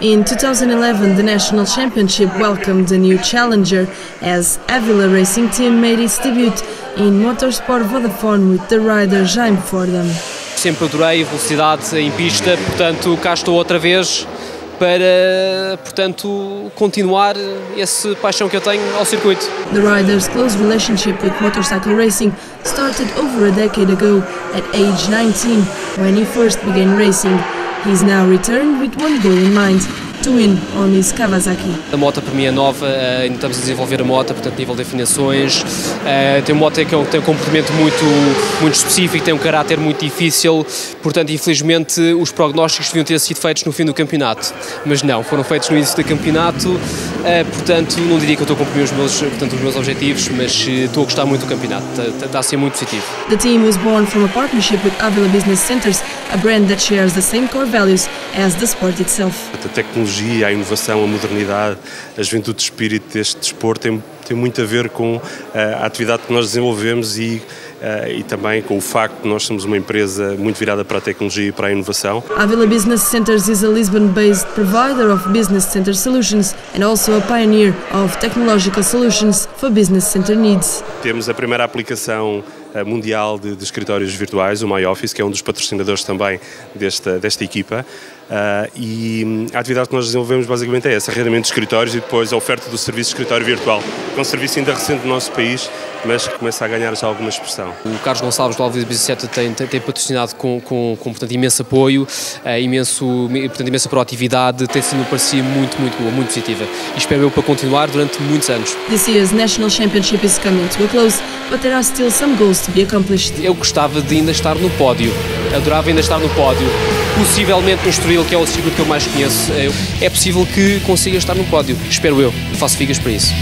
In 2011, the national championship welcomed a new challenger as Avila Racing Team made its debut in Motorsport Vodafone with the rider Jaime Fordham. Sempre adorei velocidade em pista, portanto cá estou outra vez para, portanto, continuar esse paixão que eu tenho ao circuito. The rider's close relationship with motorcycle racing started over a decade ago at age 19 when he first began racing. He's now returned with one goal in mind to win on his Kawasaki. A moto para mim é nova, eh, ainda estamos a desenvolver a moto, portanto, nível de afinações. Eh, tem uma moto que tem um comportamento muito, muito específico, tem um caráter muito difícil, portanto, infelizmente, os prognósticos deviam ter sido feitos no fim do campeonato, mas não, foram feitos no início do campeonato, eh, portanto, não diria que eu estou a cumprir os meus, portanto, os meus objetivos, mas estou a gostar muito do campeonato, está, está a ser muito positivo. The team was born from a partnership with Avila Business Centers, a brand that shares the same core values as the sport itself. A tecnologia, a inovação, a modernidade, a juventude de espírito deste desporto tem, tem muito a ver com uh, a atividade que nós desenvolvemos e Uh, e também com o facto de nós somos uma empresa muito virada para a tecnologia e para a inovação. Avila Business Centers is a Lisbon-based provider of business center solutions and also a pioneer of technological solutions for business center needs. Temos a primeira aplicação mundial de, de, escritórios virtuais, o MyOffice, que é um dos patrocinadores também desta, desta equipa. Uh, e hum, a atividade que nós desenvolvemos basicamente é essa, arrendamento de escritórios e depois a oferta do serviço de escritório virtual, que é um serviço ainda recente no nosso país, mas que começa a ganhar já alguma expressão. O Carlos Gonçalves do Alves Bicicleta tem, tem, tem, patrocinado com, com, com portanto, imenso apoio, uh, imenso, portanto, imensa proatividade, tem sido uma parceria muito, muito boa, muito positiva e espero eu para continuar durante muitos anos. This year's National Championship is coming to a close, but there are still some goals to be accomplished. Eu gostava de ainda estar no pódio, adorava ainda estar no pódio, possivelmente no Estoril, que é o circuito que eu mais conheço, é possível que consiga estar no pódio. Espero eu, faço figas para isso.